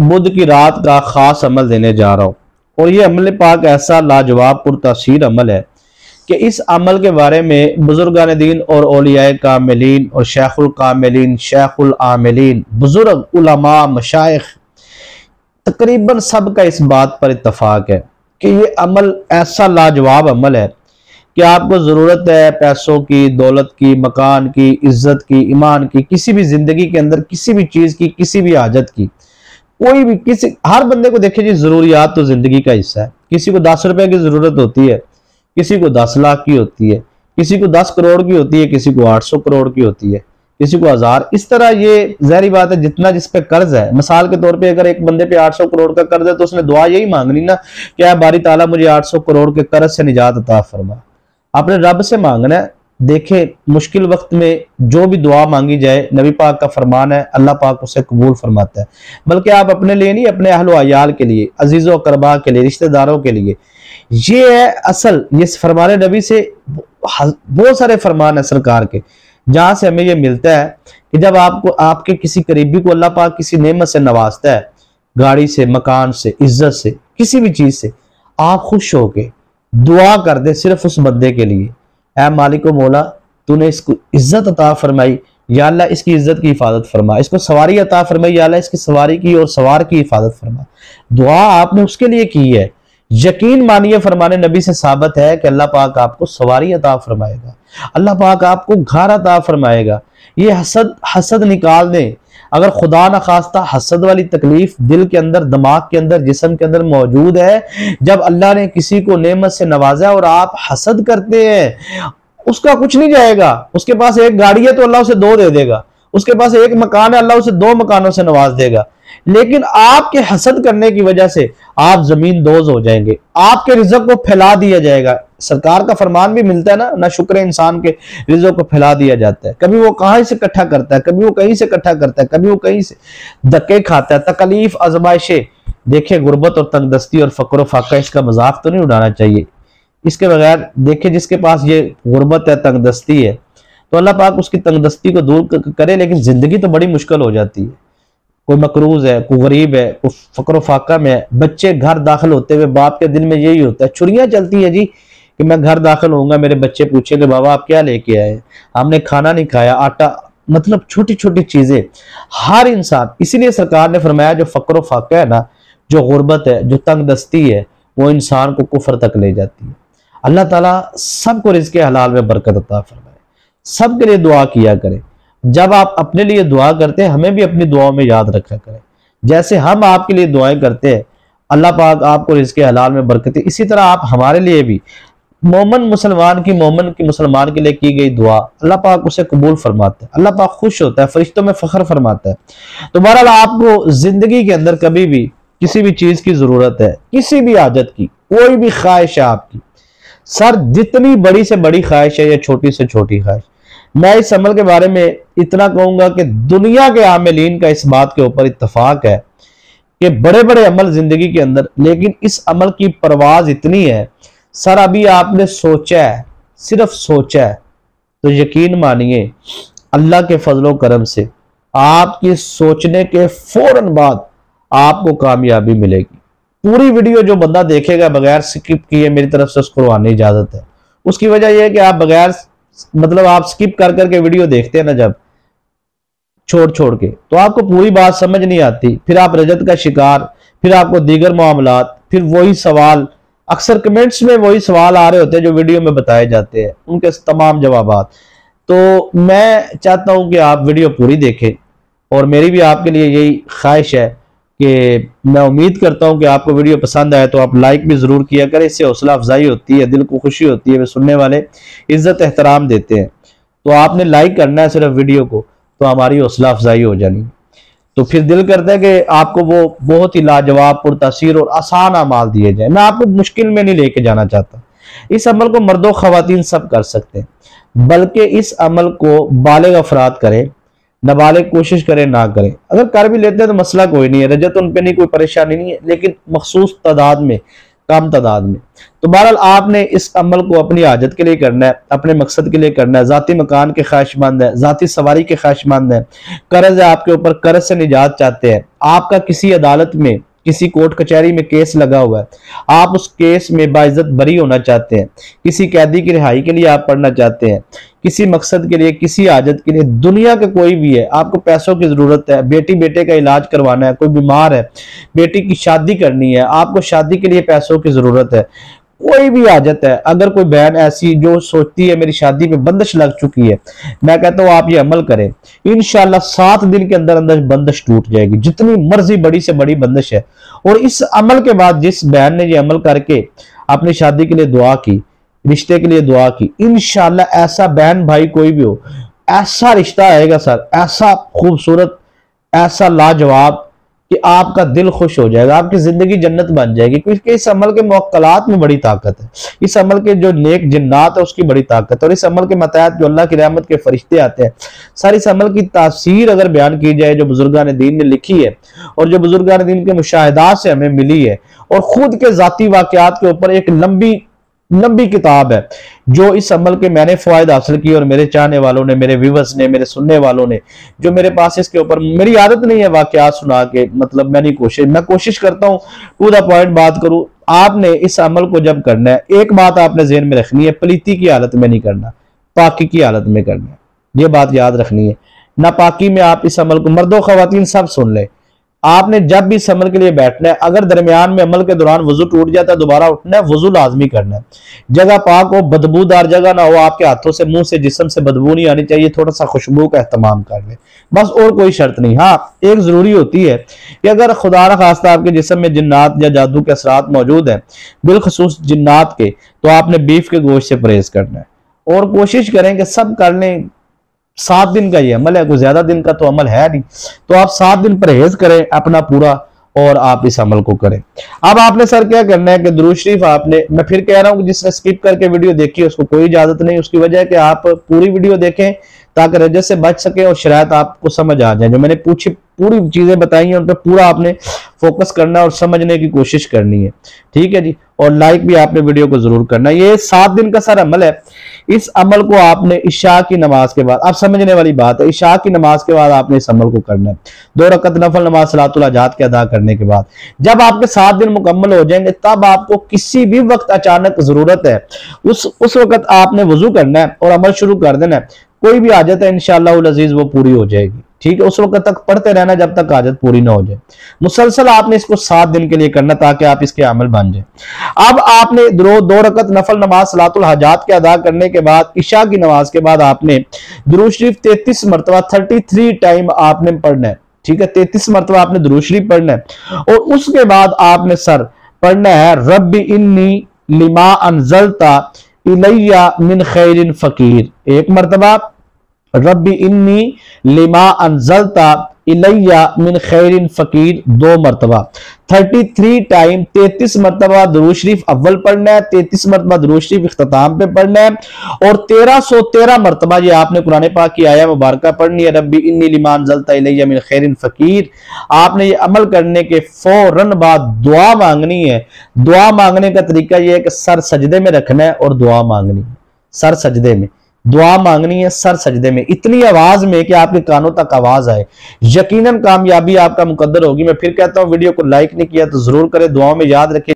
बुध की रात का ख़ास अमल देने जा रहा हूँ। और ये अमल पाक ऐसा लाजवाब पुरतासीर अमल है कि इस अमल के बारे में बुजुर्गान दीन और ओलियाए कामिलीन और शेखुल कामिलीन, शेखुल आमिलीन, बुज़ुर्ग, उलमा मशाइ तकरीबन सब का इस बात पर इतफाक है कि ये अमल ऐसा लाजवाब अमल है कि आपको ज़रूरत है पैसों की, दौलत की, मकान की, इज़्ज़त की, ईमान की, किसी भी ज़िंदगी के अंदर, किसी भी चीज़ की, किसी भी हाजत की। कोई भी किसी, हर बंदे को देखिए जी, ज़रूरियात तो ज़िंदगी का हिस्सा है। किसी को दस रुपए की ज़रूरत होती है, किसी को दस लाख की होती है, किसी को दस करोड़ की होती है, किसी को आठ सौ करोड़ की होती है, किसी को हज़ार। इस तरह ये जहरी बात है, जितना जिस पे कर्ज है, मिसाल के तौर पे अगर एक बंदे पे 800 करोड़ का कर्ज है तो उसने दुआ यही मांगनी ना, क्या बारी ताला, मुझे 800 करोड़ के कर्ज से निजात अता फरमा। आपने रब से मांगना है देखे, मुश्किल वक्त में जो भी दुआ मांगी जाए, नबी पाक का फरमान है, अल्लाह पाक उसे कबूल फरमाता है। बल्कि आप अपने लिए नहीं, अपने अहल अयाल के लिए, अज़ीज़ करबा के लिए, रिश्तेदारों के लिए। ये है असल, ये फरमान नबी से बहुत सारे फरमान है सरकार के, जहाँ से हमें ये मिलता है कि जब आपको, आपके किसी करीबी को अल्लाह पाक किसी नेमत से नवाजता है, गाड़ी से, मकान से, इज़्ज़त से, किसी भी चीज़ से, आप खुश होके दुआ कर दे सिर्फ़ उस बंदे के लिए। ऐ मालिक मौला, तूने इसको इज़्ज़त अता फरमाई, या अल्लाह इसकी इज़्ज़त की हिफाजत फरमा। इसको सवारी अता फरमाई, या अल्लाह इसकी सवारी की और सवार की हिफाजत फरमा। दुआ आपने उसके लिए की है। यकीन मानिए, फरमाने नबी से साबित है कि अल्लाह पाक आपको सवारी अता फरमाएगा। अल्लाह पाक आपको घर अता फरमाएगा। ये हसद हसद निकाल दें। अगर खुदा न खास्ता, हसद वाली तकलीफ़ दिल के अंदर, दिमाग के अंदर, जिसम के अंदर मौजूद है, जब अल्लाह ने किसी को नेमत से नवाजा और आप हसद करते हैं, उसका कुछ नहीं जाएगा। उसके पास एक गाड़ी है तो अल्लाह उसे दो दे देगा। उसके पास एक मकान है, अल्लाह उसे दो मकानों से नवाज़ देगा। लेकिन आपके हसद करने की वजह से आप ज़मीन दोज हो जाएँगे। आपके रिजक को फैला दिया जाएगा। सरकार का फरमान भी मिलता है ना ना शुक्र इंसान के रिजक को फैला दिया जाता है। कभी वो कहाँ से इकट्ठा करता है, कभी वो कहीं से इकट्ठा करता है, कभी वो कहीं से धक्के खाता है। तकलीफ़, आजमाइशे देखिए गुर्बत और तंगदस्ती और फकर फाका, इसका मज़ाक तो नहीं उड़ाना चाहिए। इसके बगैर देखिए जिसके पास ये गुर्बत है, तंगदस्ती है तो अल्लाह पाक उसकी तंगदस्ती को दूर करे, लेकिन ज़िंदगी तो बड़ी मुश्किल हो जाती है। कोई मकरूज है, कोई गरीब है, कोई फकर फाका में है, बच्चे घर दाखिल होते हुए बाप के दिल में यही होता है। छुरियाँ चलती है जी कि मैं घर दाखिल होऊँगा, मेरे बच्चे पूछेंगे, बाबा, आप क्या लेके आए? हमने खाना नहीं खाया, आटा मतलब छोटी छोटी चीज़ें। हर इंसान, इसीलिए सरकार ने फरमाया, जो फकर फाका है ना, जो गुर्बत है, जो तंग दस्ती है, वो इंसान को कुफर तक ले जाती है। अल्लाह ताला सबको रिज्क हलाल में बरकत अता फरमाए। सबके लिए दुआ किया करें। जब आप अपने लिए दुआ करते हैं, हमें भी अपनी दुआओं में याद रखा करें। जैसे हम आपके लिए दुआएँ करते हैं, अल्लाह पाक आपको रिजके हलाल में बरकत इसी तरह आप हमारे लिए भी मोमन मुसलमान की, मोमन की मुसलमान के लिए की गई दुआ, अल्लाह पाक उसे कबूल फरमाता है। अल्लाह पाक खुश होता है, फरिश्तों में फख्र फरमाता है। तो बहरहाल आपको ज़िंदगी के अंदर कभी भी किसी भी चीज़ की ज़रूरत है, किसी भी आदत की, कोई भी ख्वाहिश है आपकी, सर जितनी बड़ी से बड़ी ख्वाहिश है या छोटी से छोटी ख्वाहिश। मैं इस अमल के बारे में इतना कहूँगा कि दुनिया के आमिलीन का इस बात के ऊपर इतफाक है कि बड़े बड़े अमल ज़िंदगी के अंदर, लेकिन इस अमल की परवाज इतनी है सर अभी आपने सोचा है, सिर्फ़ सोचा है। तो यकीन मानिए, अल्लाह के फजलो करम से आपके सोचने के फ़ौरन बाद आपको कामयाबी मिलेगी। पूरी वीडियो जो बंदा देखेगा, बगैर स्किप किए, मेरी तरफ़ से उसको आने इजाज़त है। उसकी वजह यह है कि आप बगैर मतलब आप स्किप कर करके वीडियो देखते हैं ना जब, छोड़ छोड़ के तो आपको पूरी बात समझ नहीं आती। फिर आप रजत का शिकार, फिर आपको दीगर मामला फिर वही सवाल अक्सर कमेंट्स में वही सवाल आ रहे होते हैं जो वीडियो में बताए जाते हैं, उनके तमाम जवाब तो मैं चाहता हूँ कि आप वीडियो पूरी देखें, और मेरी भी आपके लिए यही ख्वाहिश है कि मैं उम्मीद करता हूँ कि आपको वीडियो पसंद आए तो आप लाइक भी ज़रूर किया करें। इससे हौसला अफजाई होती है, दिल को खुशी होती है, वे सुनने वाले इज़्ज़त एहतराम देते हैं। तो आपने लाइक करना है सिर्फ़ वीडियो को तो हमारी हौसला अफजाई हो जानी। तो फिर दिल करता है कि आपको वो बहुत ही लाजवाब पुरतासीर और आसान अमाल दिए जाए। मैं आपको मुश्किल में नहीं लेके जाना चाहता। इस अमल को मर्दों खातन सब कर सकते हैं। बल्कि इस अमल को बालग अफराद करें, नाबालिग कोशिश करें, ना करें। अगर कर भी लेते हैं तो मसला कोई नहीं है। रजत उन पर नहीं, कोई परेशानी नहीं है। लेकिन मखसूस तादाद में कम तादाद में। तो बहरहाल आपने इस अमल को अपनी हाजत के लिए करना है, अपने मकसद के लिए करना है। ज़ाती मकान के ख्वाहिशमंद है, ज़ाती सवारी के ख्वाहिशमंद है। कर्ज है आपके ऊपर कर्ज से निजात चाहते हैं। आपका किसी अदालत में किसी कोर्ट कचहरी में केस लगा हुआ है। आप उस केस में बाइज्जत बरी होना चाहते हैं। किसी कैदी की रिहाई के लिए आप पढ़ना चाहते हैं। किसी मकसद के लिए, किसी आजत के लिए। दुनिया का कोई भी है, आपको पैसों की ज़रूरत है बेटी बेटे का इलाज करवाना है, कोई बीमार है, बेटी की शादी करनी है, आपको शादी के लिए पैसों की ज़रूरत है। कोई भी आजत है, अगर कोई बहन ऐसी जो सोचती है मेरी शादी में बंदिश लग चुकी है, मैं कहता हूँ आप ये अमल करें। इनशाला सात दिन के अंदर अंदर बंदिश टूट जाएगी, जितनी मर्ज़ी बड़ी से बड़ी बंदिश है। और इस अमल के बाद जिस बहन ने ये अमल करके अपनी शादी के लिए दुआ की, रिश्ते के लिए दुआ की इनशाला ऐसा बहन भाई कोई भी हो, ऐसा रिश्ता आएगा सर, ऐसा खूबसूरत, ऐसा लाजवाब कि आपका दिल खुश हो जाएगा, आपकी ज़िंदगी जन्नत बन जाएगी, क्योंकि इस अमल के मौकलात में बड़ी ताकत है। इस अमल के जो नेक जिन्नात है, उसकी बड़ी ताकत है। और इस अमल के मतहत जो अल्लाह की रहमत के फरिश्ते आते हैं, सारी इस अमल की तासीर अगर बयान की जाए, जो बुजुर्गान दीन ने लिखी है, और जो बुजुर्गान दीन के मुशाहदात से हमें मिली है, और खुद के जाती वाकत के ऊपर एक लंबी लंबी किताब है, जो इस अमल के मैंने फ़ायदा हासिल किए और मेरे चाहने वालों ने, मेरे व्यूवर्स ने, मेरे सुनने वालों ने, जो मेरे पास इसके ऊपर मेरी आदत नहीं है वाकया सुना के मतलब मैंने कोशिश, मैं कोशिश करता हूँ, टू द पॉइंट बात करूँ, आपने इस अमल को जब करना है, एक बात आपने जेहन में रखनी है, पलीती की हालत में नहीं करना, पाकि की हालत में करना है, ये बात याद रखनी है, नापाकी में आप इस अमल को, मर्दों खातन सब सुन लें आपने जब भी इस अमल के लिए बैठना है, अगर दरमियान में अमल के दौरान वज़ू टूट जाता है, दोबारा उठना है, वज़ू लाजमी करना है। जगह पाक हो, बदबूदार जगह ना हो, आपके हाथों से, मुँह से, जिसम से बदबू नहीं आनी चाहिए थोड़ा सा खुशबू का अहतमाम कर ले। बस और कोई शर्त नहीं। हाँ एक ज़रूरी होती है कि अगर खुदा खास्ता आपके जिसम में जिन्नात या जादू के असरात मौजूद हैं, बिलखसूस जिन्नात के तो आपने बीफ के गोश्त से परहेज करना है। और कोशिश करें कि सब कर लें सात दिन का ये अमल है, कोई ज़्यादा दिन का तो अमल है नहीं। तो आप सात दिन परहेज करें अपना पूरा और आप इस अमल को करें। अब आपने सर क्या करना है कि दुरूद शरीफ आपने, मैं फिर कह रहा हूँ जिसने स्किप करके वीडियो देखी है उसको कोई इजाज़त नहीं, उसकी वजह है कि आप पूरी वीडियो देखें ताकि रजत से बच सके और शरात आपको समझ आ जाए। जो मैंने पूछी, पूरी चीज़ें बताई हैं, उन पर पूरा आपने फोकस करना और समझने की कोशिश करनी है। ठीक है जी? और लाइक भी आपने वीडियो को ज़रूर करना। ये सात दिन का सर अमल है। इस अमल को आपने ईशा की नमाज़ के बाद, आप समझने वाली बात है ईशा की नमाज़ के बाद आपने इस अमल को करना है। दो रकत नफल नमाज़ सलातुल्लाजात के अदा करने के बाद। जब आपके सात दिन मुकम्मल हो जाएँगे, तब आपको किसी भी वक्त अचानक ज़रूरत है। उस उस वक्त आपने वज़ू करना है और अमल शुरू कर देना है। कोई भी आजत है इनशाला अज़ीज़ वो पूरी हो जाएगी। ठीक है, उस वक्त तक पढ़ते रहना जब तक आदत पूरी ना हो जाए। मुसलसल आपने इसको सात दिन के लिए करना ताकि आप इसके अमल बन जाए। अब आपने दो दो रकत नफल नमाज़ सलातुल हजात के अदा करने के बाद ईशा की नमाज़ के बाद आपने दरू शरीफ तैतीस मरतबा, थर्टी थ्री टाइम आपने पढ़ना है। ठीक है, तैतीस मरतबा आपने दरू शरीफ पढ़ना है। और उसके बाद आपने सर, पढ़ना है रब इन्नी लिमा अनजलता इलैया मिन खैरिन फकीर एक मरतबा रबी इन्नी लिमा अनजलता इलैया मिन खैरिन फकीर, दो मरतबा। थर्टी थ्री टाइम, तैतीस मरतबा दरू शरीफ अव्वल पढ़ना है, तैतीस मरतबा दरू शरीफ अख्ताम पे पढ़ना है, और तेरह सौ तेरह मरतबा ये आपने कुरान पाक की आया मुबारक पढ़नी है रबी इन्नी लिमान जलता मिन खैरिन फकीर। आपने ये अमल करने के फ़ौरन बाद दुआ मांगनी है। दुआ मांगने का तरीका यह है कि सर सजदे में रखना है और दुआ मांगनी सर सजदे में। दुआ मांगनी है सर सजदे में। इतनी आवाज़ में कि आपके कानों तक आवाज़ आए। यकीनन कामयाबी आपका मुकद्दर होगी। मैं फिर कहता हूँ, वीडियो को लाइक नहीं किया तो ज़रूर करें। दुआओं में याद रखें।